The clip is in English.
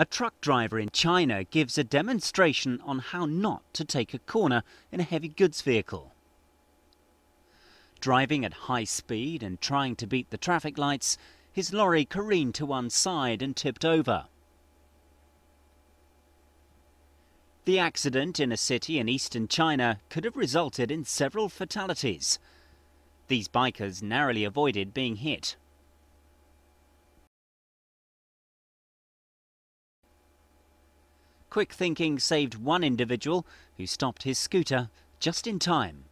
A truck driver in China gives a demonstration on how not to take a corner in a heavy goods vehicle. Driving at high speed and trying to beat the traffic lights, his lorry careened to one side and tipped over. The accident in a city in eastern China could have resulted in several fatalities. These bikers narrowly avoided being hit. Quick thinking saved one individual who stopped his scooter just in time.